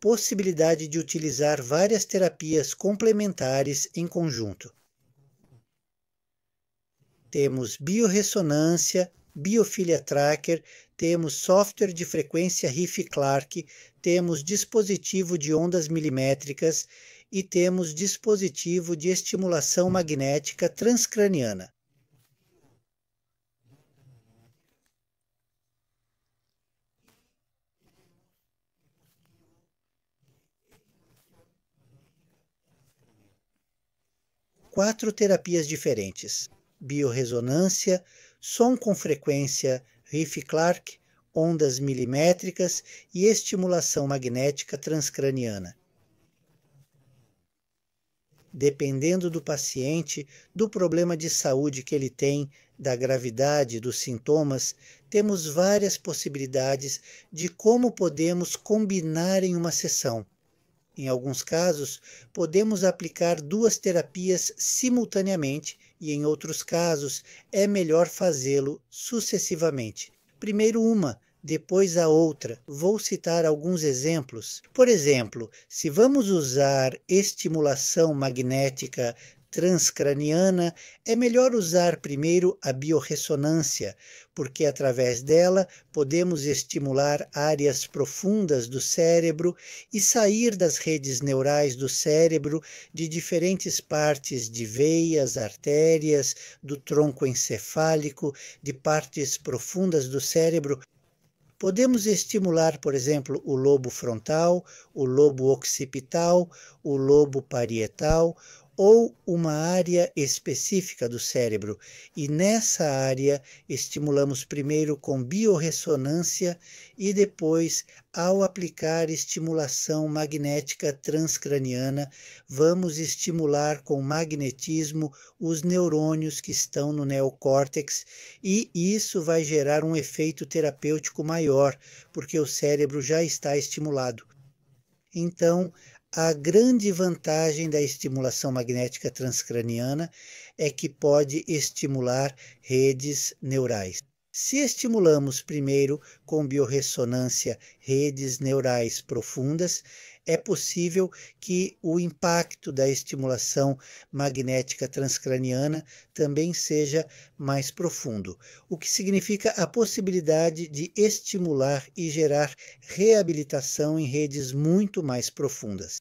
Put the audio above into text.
possibilidade de utilizar várias terapias complementares em conjunto. Temos biorressonância, biofilia tracker, temos software de frequência Riff-Clark, temos dispositivo de ondas milimétricas e temos dispositivo de estimulação magnética transcraniana. Quatro terapias diferentes: biorressonância, som com frequência Riff-Clark, ondas milimétricas e estimulação magnética transcraniana. Dependendo do paciente, do problema de saúde que ele tem, da gravidade dos sintomas, temos várias possibilidades de como podemos combinar em uma sessão. Em alguns casos, podemos aplicar duas terapias simultaneamente e, em outros casos, é melhor fazê-lo sucessivamente. Primeiro uma, depois a outra. Vou citar alguns exemplos. Por exemplo, se vamos usar estimulação magnética transcraniana, é melhor usar primeiro a biorressonância, porque através dela podemos estimular áreas profundas do cérebro e sair das redes neurais do cérebro de diferentes partes de veias, artérias, do tronco encefálico, de partes profundas do cérebro. Podemos estimular, por exemplo, o lobo frontal, o lobo occipital, o lobo parietal ou uma área específica do cérebro, e nessa área estimulamos primeiro com biorressonância e depois, ao aplicar estimulação magnética transcraniana, vamos estimular com magnetismo os neurônios que estão no neocórtex, e isso vai gerar um efeito terapêutico maior, porque o cérebro já está estimulado. Então, a grande vantagem da estimulação magnética transcraniana é que pode estimular redes neurais. Se estimulamos primeiro com biorressonância redes neurais profundas, é possível que o impacto da estimulação magnética transcraniana também seja mais profundo, o que significa a possibilidade de estimular e gerar reabilitação em redes muito mais profundas.